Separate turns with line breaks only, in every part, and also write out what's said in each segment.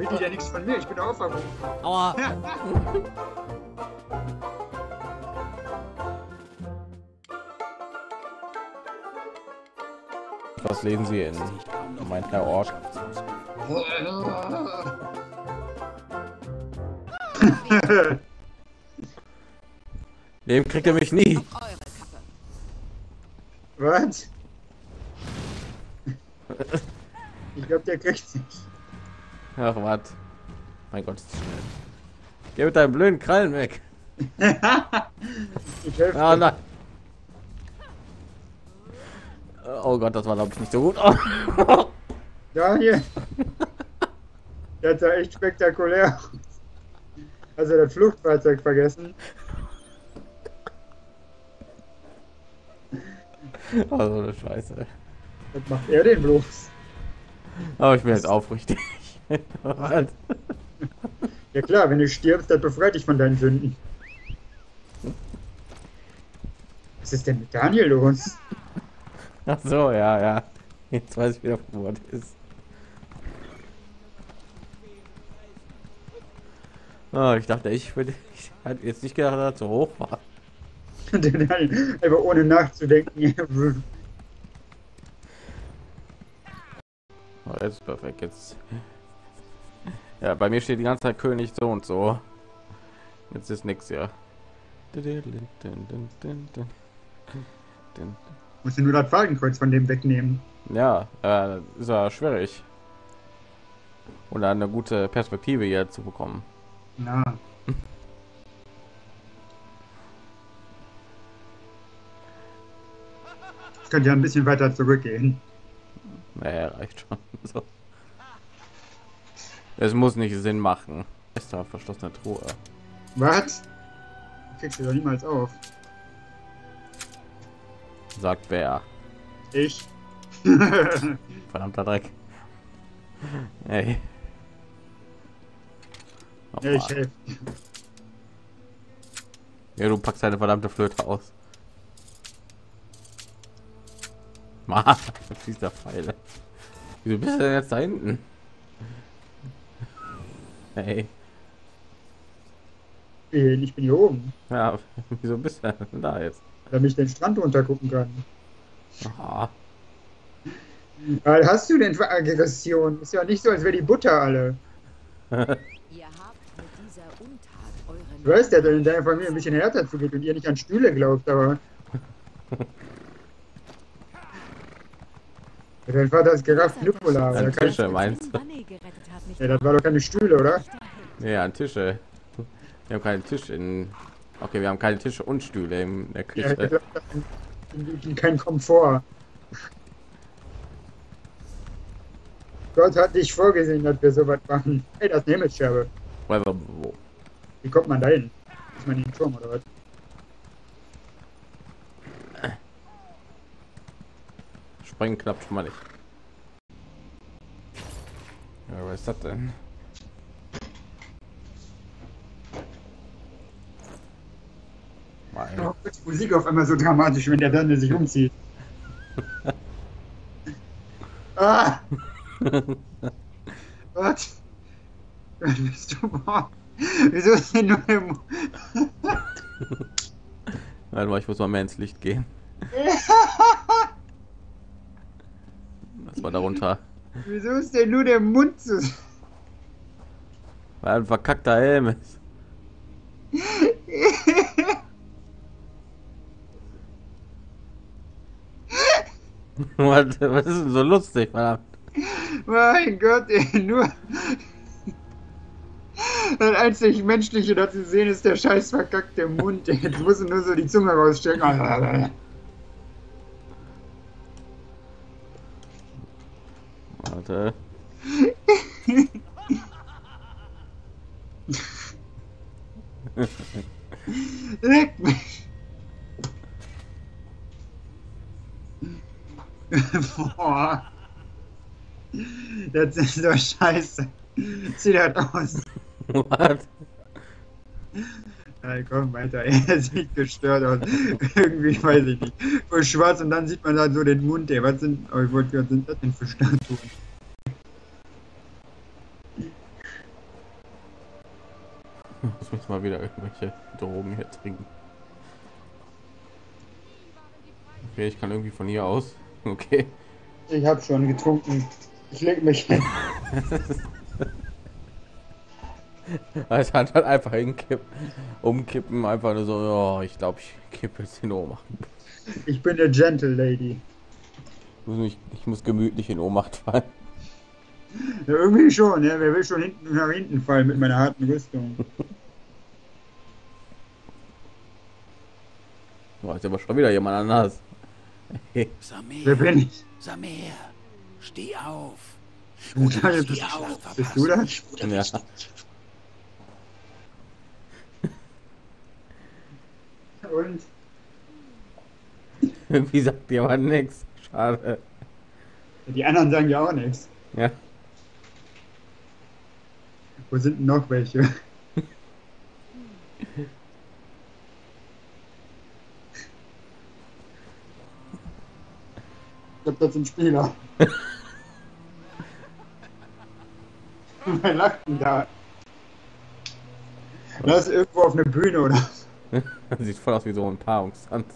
will die ja nichts von mir, ich bin auch verbunden.
Aua. Was lesen Sie in mein Herr Ort? Dem kriegt er mich nie.
Was? Ich glaube, der kriegt sich.
Ach, was? Mein Gott, ist das schnell. Geh mit deinen blöden Krallen weg.
Ich helfe
Ah,
dir.
nein. Oh Gott, das war glaube ich nicht so gut. Oh.
Daniel. Der hat da echt spektakulär. Also das Fluchtfahrzeug vergessen.
Also eine Scheiße.
Was macht er denn bloß?
Aber ich bin jetzt aufrichtig. Was?
Ja klar, wenn du stirbst, das befreit dich von deinen Sünden. Was ist denn mit Daniel los?
Ach so, ja, ja. Jetzt weiß ich wieder, wo das ist. Oh, ich dachte, ich würde. Ich hatte jetzt nicht gedacht, dass er so hoch war.
Einfach ohne nachzudenken.
Oh, jetzt ist perfekt. Jetzt. Ja, bei mir steht die ganze Zeit König so und so. Jetzt ist nichts hier.
Musst du nur das Fadenkreuz von dem wegnehmen.
Ja, äh, ist ja schwierig. Und eine gute Perspektive hier zu bekommen.
Na. Das könnte ja ein bisschen weiter zurückgehen.
Naja, reicht schon. So. Es muss nicht Sinn machen. Ist da verschlossene Truhe.
Was? Kriegst du doch niemals auf.
Sagt wer.
Ich.
Verdammter Dreck. Ey.
Ja, ich helfe.
ja, du packst deine verdammte Flöte aus. Mann, dieser Pfeile. Wieso bist du denn jetzt da hinten? Hey,
Ich bin hier oben,
ja, wieso bist du denn da jetzt?
damit ich den Strand runtergucken kann.
Ah,
Was hast du denn für Aggression? Ist ja nicht so, als wäre die Butter alle.
Ihr habt mit dieser Untat euren
Ich weiß, der in deiner Familie ein bisschen härter zugeht und ihr nicht an Stühle glaubt, aber. Ja, Dein Vater ist gerafft Nicola. aber
An Tische meinst du?
Ja, das war doch keine Stühle, oder?
Ja, an Tische. Wir haben keinen Tisch in. Okay, wir haben keine Tische und Stühle in der
Ja,
Küche.
kein Komfort. Gott hat nicht vorgesehen, dass wir sowas machen. Hey, das ist eine Himmelsscherbe.
Wo?
Wie kommt man da hin? Ist man in den Turm oder was?
Springen klappt schon mal nicht. Ja, was ist das denn? Mein
wird die Musik auf einmal so dramatisch, wenn der Daniel sich umzieht. ah! Was? Was bist du? Boah. Wieso ist denn nur Mu
Warte mal, ich muss mal mehr ins Licht gehen. War darunter.
Wieso ist denn nur der Mund zu.
Weil ein verkackter Helm ist. was, was ist denn so lustig, verdammt?
mein Gott, ey, nur. Das einzig Menschliche, das zu sehen ist der scheiß verkackte Mund. Jetzt muss nur so die Zunge rausstecken.
Warte.
Leck mich! Boah. Das ist doch scheiße. Zieh das aus.
Was?
Ja, komm weiter, er sieht gestört aus. Irgendwie weiß ich nicht. Voll schwarz und dann sieht man da so den Mund, ey. Was sind, oh, ich wollte, was sind das denn für Statuen?
Muss mich mal wieder irgendwelche Drogen hier trinken. Okay, ich kann irgendwie von hier aus. Okay.
Ich habe schon getrunken. Ich leg mich hin.
Also hat halt einfach hinkippen, umkippen, einfach nur so, oh, ich glaube, ich kippe jetzt in Ohnmacht.
Ich bin der Gentle Lady.
Ich muss, mich, ich muss gemütlich in Ohnmacht fallen.
Ja, irgendwie schon, ja. Wer will schon hinten nach hinten fallen mit meiner harten Rüstung?
Boah, ist aber schon wieder jemand anders.
Wer
Samir,
bin ich?
Samir, steh auf.
Bruder,
Oder
bist,
steh auf,
bist du das?
Ja.
Und?
Irgendwie sagt die aber nichts. Schade.
Die anderen sagen ja auch nichts.
Ja.
Wo sind denn noch welche? Das sind Spieler. Wer lacht denn da? Das ist irgendwo auf einer Bühne oder so.
Sieht voll aus wie so ein Paarungstanz.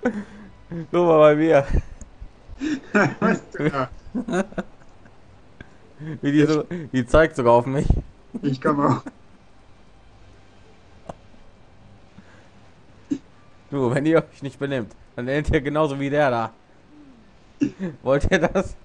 Guck mal bei mir,
Was da?
wie die, so, die zeigt sogar auf mich.
Ich komme auch.
Du, wenn ihr euch nicht benimmt, dann endet ihr genauso wie der da. Wollt ihr das?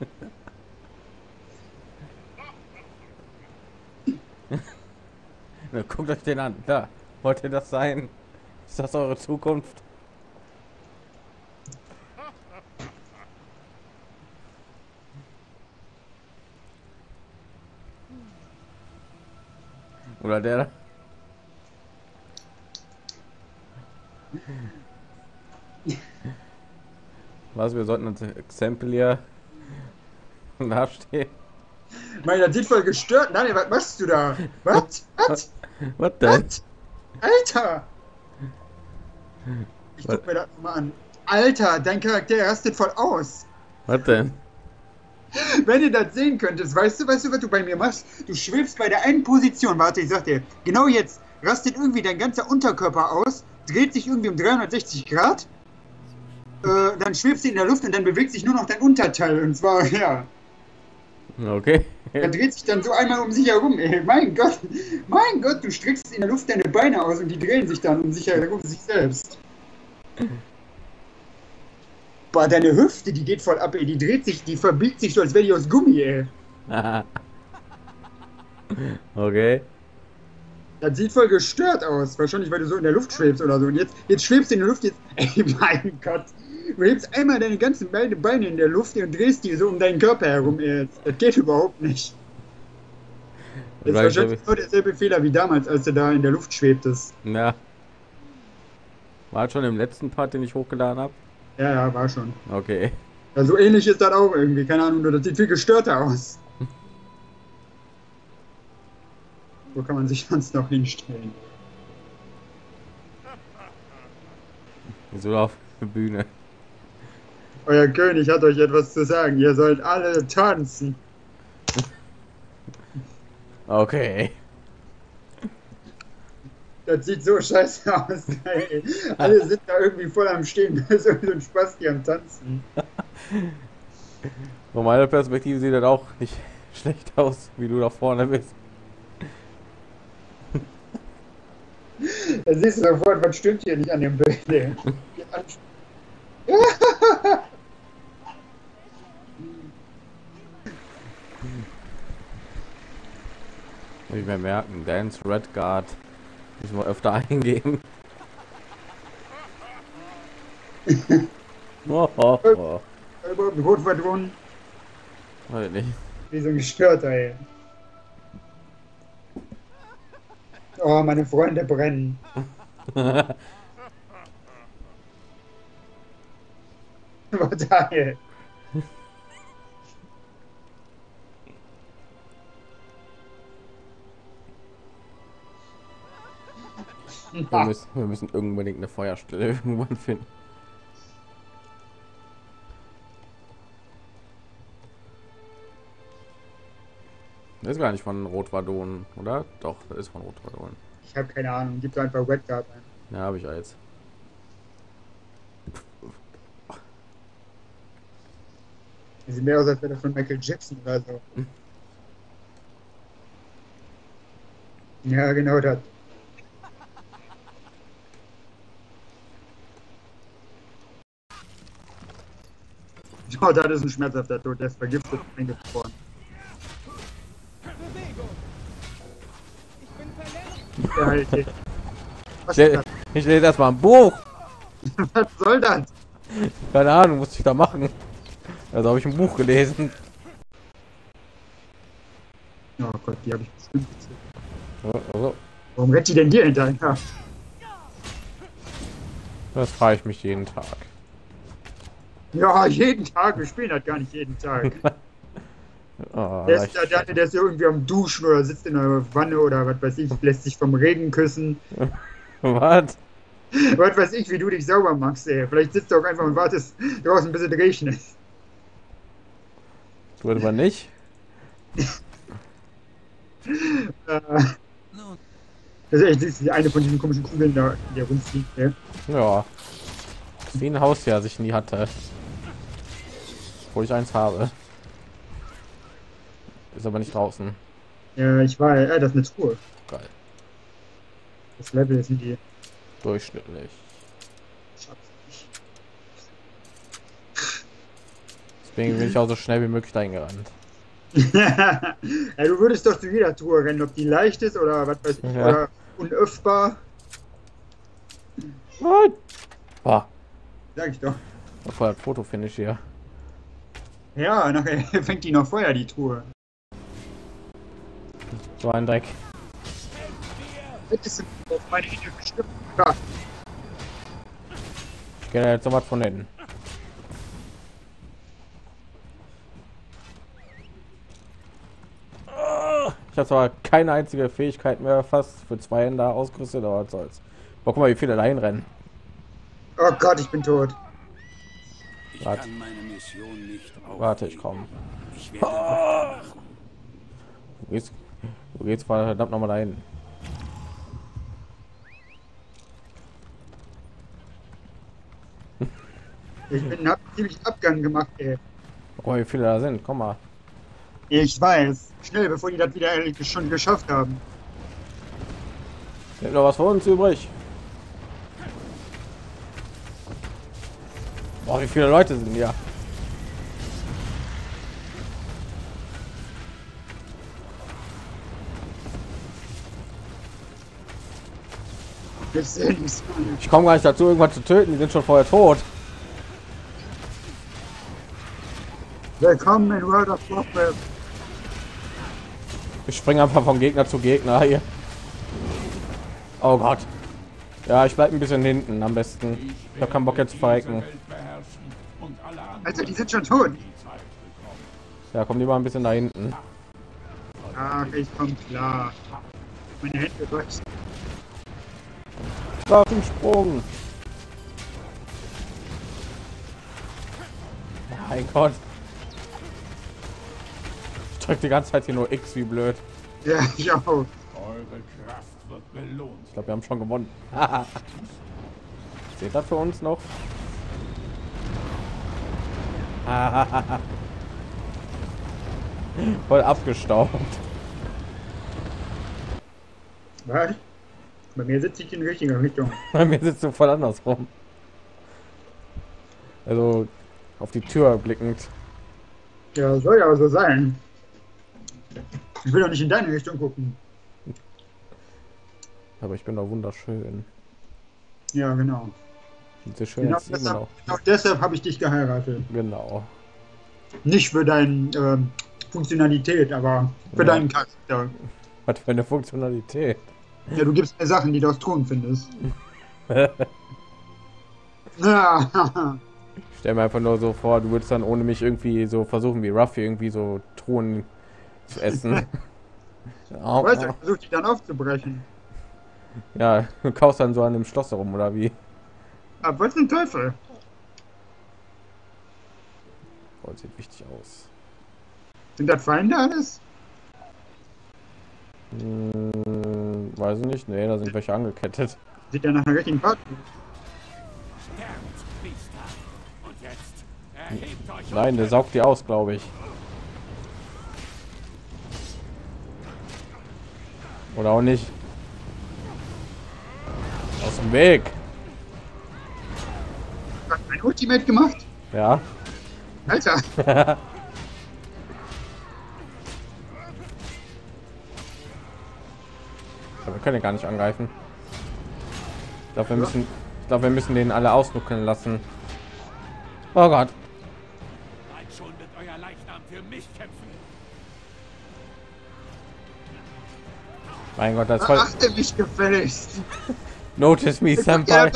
Na, guckt euch den an. Da. Wollt ihr das sein? Ist das eure Zukunft? Oder der da? Was, wir sollten uns Exempel hier nachstehen.
Mein, das sieht voll gestört. Daniel, was machst du da? Was? Was?
Was denn?
Alter! Ich guck mir das mal an. Alter, dein Charakter rastet voll aus.
Was denn?
Wenn ihr das sehen könntet, weißt du, weißt du, was du bei mir machst? Du schwebst bei der einen Position. Warte, ich sag dir. Genau jetzt rastet irgendwie dein ganzer Unterkörper aus, dreht sich irgendwie um 360 Grad. Äh, dann schwebst du in der Luft und dann bewegt sich nur noch dein Unterteil. Und zwar, ja.
Okay.
Er dreht sich dann so einmal um sich herum. Ey, mein Gott, mein Gott, du streckst in der Luft deine Beine aus und die drehen sich dann um sich herum sich selbst. Boah, deine Hüfte, die geht voll ab, ey. Die dreht sich, die verbiegt sich so, als wäre die aus Gummi, ey.
okay.
Das sieht voll gestört aus. Wahrscheinlich, weil du so in der Luft schwebst oder so. Und jetzt, jetzt schwebst du in der Luft, jetzt. Ey, mein Gott. Du hebst einmal deine ganzen Beine, Beine in der Luft und drehst die so um deinen Körper herum, ey. Das geht überhaupt nicht. Das
ich
wahrscheinlich nur derselbe Fehler wie damals, als du da in der Luft schwebtest.
Ja. War schon im letzten Part, den ich hochgeladen habe.
Ja, ja, war schon.
Okay.
Ja, so ähnlich ist das auch irgendwie. Keine Ahnung, nur das sieht viel gestörter aus. Wo kann man sich sonst noch hinstellen?
So auf der Bühne.
Euer König hat euch etwas zu sagen. Ihr sollt alle tanzen.
Okay.
Das sieht so scheiße aus. Ey. Alle sind da irgendwie voll am Stehen. so so ein Spaß, die am Tanzen.
Von meiner Perspektive sieht das auch nicht schlecht aus, wie du da vorne bist.
Da siehst du sofort, was stimmt hier nicht an dem Bild.
Muss ich mir merken. Dance Red Guard. Müssen wir öfter eingeben. oh, oh, oh.
Überhaupt ein Rotverton.
Weiß nicht.
Wie so ein Gestörter, ey. Oh, meine Freunde brennen. Was da, ey?
Wir müssen, wir müssen unbedingt eine Feuerstelle irgendwann finden. Das ist gar nicht von Rotwadon, oder? Doch, das ist von Rotwadon.
Ich habe keine Ahnung. Gib einfach Redguard ein.
Ja, habe ich ja jetzt.
Die sieht mehr aus, als wäre das von Michael Jackson oder so. Ja, genau das. Oh, das ist ein schmerzhafter Tod, der ist vergiftet eingefroren. Ja, halt, ey. Was, das?
ich lese erstmal ein Buch.
Was soll das?
Keine Ahnung, muss ich da machen. Also habe ich ein Buch gelesen.
Oh Gott, die habe ich bestimmt gezählt.
Also,
Warum rennt die denn hier hinterher?
das frage ich mich jeden Tag.
Ja, jeden Tag. Wir spielen das gar nicht jeden Tag.
Oh,
Der ist, der, der, ist ja irgendwie am Duschen oder sitzt in einer Wanne oder was weiß ich, lässt sich vom Regen küssen.
Was?
Was weiß ich, wie du dich sauber machst, ey. Vielleicht sitzt du auch einfach und wartest draußen, bis es regnet.
Du aber nicht?
Äh, das ist echt das eine von diesen komischen Kugeln da, die rumfliegt, ey.
Ja. Wie ein Haustier, das ich nie hatte. Wo ich eins habe. Ist aber nicht draußen.
Ja, ich war, äh, das ist eine Truhe.
Geil.
Das Level ist die.
Durchschnittlich. Deswegen bin ich auch so schnell wie möglich dahin gerannt.
ja, du würdest doch zu jeder Truhe rennen, ob die leicht ist oder was weiß ich,
Ja.
oder unöffbar.
Nein! Boah,
Sag ich doch.
voll das Fotofinish hier.
Ja, nachher fängt die noch Feuer, die Truhe.
So ein Dreck.
Auf meine. Ja,
Ich kenne jetzt noch was von hinten. Ich habe zwar keine einzige Fähigkeit mehr fast für zwei Hände ausgerüstet, aber was soll's. Boah, guck mal, wie viele da hinrennen.
Oh Gott, ich bin tot.
ich
Warte.
kann meine Mission nicht aufgeben.
Warte, ich komme.
Ich werde weitermachen.
Du gehst, verdammt noch mal dahin.
Ich bin, hab ziemlich Abgang gemacht, ey.
Oh, wie viele da sind. Komm mal.
Ich weiß. Schnell, bevor die das wieder ehrlich schon geschafft haben.
Ist noch was für uns übrig? Boah, wie viele Leute sind hier? Ich komme gar nicht dazu, irgendwas zu töten. Die sind schon vorher tot.
Willkommen in World of Warcraft.
Ich springe einfach von Gegner zu Gegner hier. Oh Gott. Ja, ich bleib ein bisschen hinten am besten. Ich hab keinen Bock jetzt zu verrecken.
Also, die sind schon tot.
Ja, komm lieber ein bisschen da hinten.
Ach, ich komm klar. Meine Hände wachsen.
Waffensprung. Mein Gott. Ich drück die ganze Zeit hier nur X wie blöd.
Ja, ich auch.
Eure Kraft wird belohnt.
Ich glaube, wir haben schon gewonnen. Seht das für uns noch? Voll abgestaubt.
Was? Bei mir sitze ich in richtiger Richtung.
Bei mir sitzt du voll andersrum. Also auf die Tür blickend.
Ja, soll ja so sein. Ich will doch nicht in deine Richtung gucken.
Aber ich bin doch wunderschön.
Ja, genau.
Diese schön
Genau deshalb,
auch.
genau deshalb habe ich dich geheiratet.
Genau.
Nicht für deine ähm, Funktionalität, aber für
Ja.
deinen Charakter.
Was für eine Funktionalität.
Ja, du gibst mir Sachen, die du aus Ton findest. Ja,
Stell mir einfach nur so vor, du würdest dann ohne mich irgendwie so versuchen, wie Ruffy irgendwie so Truhen zu essen. Au,
weißt du, ich versuche die dann aufzubrechen.
ja, du kaust dann so an dem Schloss herum oder wie?
Aber was zum Teufel?
Oh, sieht wichtig aus.
Sind das Feinde alles?
Hm, weiß ich nicht. Nee, da sind welche angekettet.
Sieht ja nach einer richtigen
euch
Nein, der saugt die aus, glaube ich. Oder auch nicht. Aus dem Weg.
Hat mein Ultimate gemacht?
Ja.
Alter,
Aber wir können ja gar nicht angreifen. Ich glaube, wir müssen, ich glaube, wir müssen den alle ausnuckeln lassen. Oh Gott. Mein Gott, das ist voll.
achte mich gefälligst.
Notice me, Senpai.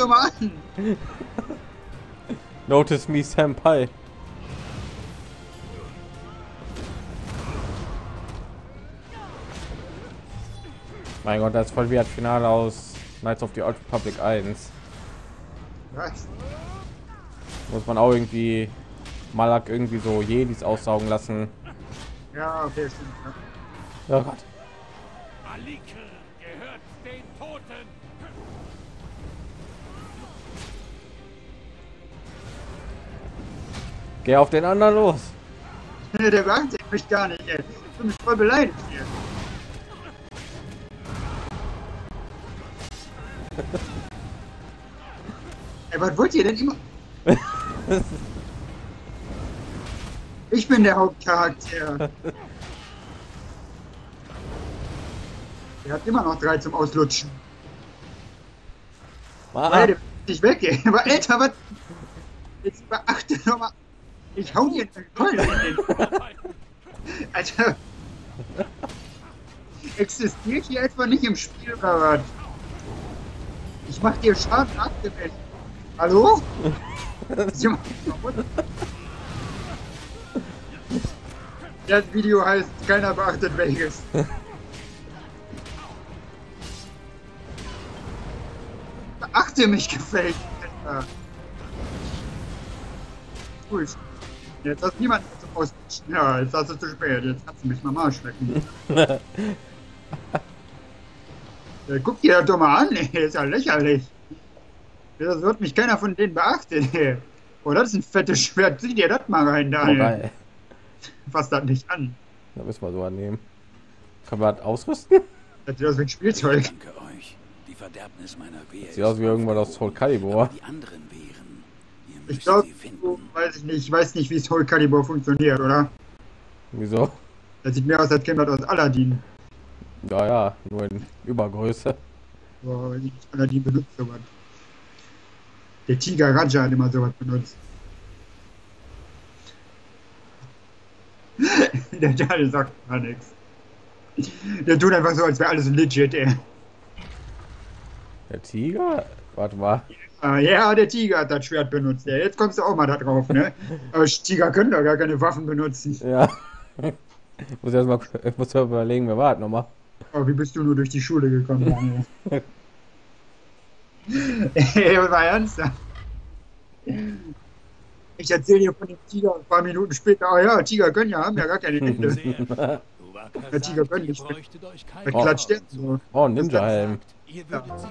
Notice me, Senpai. Mein Gott, das ist voll wie das Finale aus Knights of the Old Republic 1.
Was?
Muss man auch irgendwie Malak irgendwie so Jedis aussaugen lassen.
Ja, okay, stimmt. Ja.
Oh Gott.
Malike gehört den Toten.
Geh auf den anderen los.
Der beachtet mich gar nicht, ey. Ich bin mich voll beleidigt hier. Ey, was wollt ihr denn immer? ich bin der Hauptcharakter. Er hat immer noch drei zum Auslutschen.
Ah,
Beide nicht weg, ey. Aber Alter, was? Jetzt beachte doch mal. Ich hau dir einen Keulen in den. Alter. Existiert hier etwa nicht im Spiel oder was? Ich mach dir Schaden abgemeldet. Hallo? Sie kaputt. Das Video heißt, keiner beachtet welches. Beachte mich gefällt. Gut. Jetzt hast niemand Auswischen. Ja, jetzt hast du zu spät. Jetzt kannst du mich mal am Arsch lecken. ja, guck dir das doch mal an, ey. ist ja lächerlich. Das wird mich keiner von denen beachten, ey. Oh, das ist ein fettes Schwert. Sieh dir das mal rein,
oh,
Daniel.
geil.
Fass das nicht an.
Da müssen wir so annehmen. Können wir das ausrüsten?
Das sieht aus wie ein Spielzeug.
Danke euch. Die Verderbnis meiner Wehe
Sieht aus wie irgendwas aus Soul Calibur.
Die anderen Wehren.
Ich glaube, weiß ich nicht. Ich weiß nicht, wie Soul Calibur funktioniert, oder?
Wieso?
Das sieht mehr aus, als käme das aus Aladdin.
Ja, ja, nur in Übergröße.
Boah, nicht, Aladdin benutzt sowas. Der Tiger Raja hat immer sowas benutzt. Der Daniel sagt gar nichts. Der tut einfach so, als wäre alles legit, ey.
Der Tiger? Warte mal.
Ah, ja, der Tiger hat das Schwert benutzt. Ja, jetzt kommst du auch mal da drauf, ne? Aber Tiger können doch gar keine Waffen benutzen.
Ja. Ich muss erst mal, ich muss mal überlegen, wer war das nochmal?
Aber wie bist du nur durch die Schule gekommen, Daniel? Ey, war ernsthaft. Ich erzähle dir von dem Tiger ein paar Minuten später. Oh ja, Tiger können ja, haben ja gar keine Hände. Der Tiger können nicht.
bräuchtet euch
Da
keinen
Oh.
klatscht der so.
Oh, Ninja-Helm.
Ihr würdet sie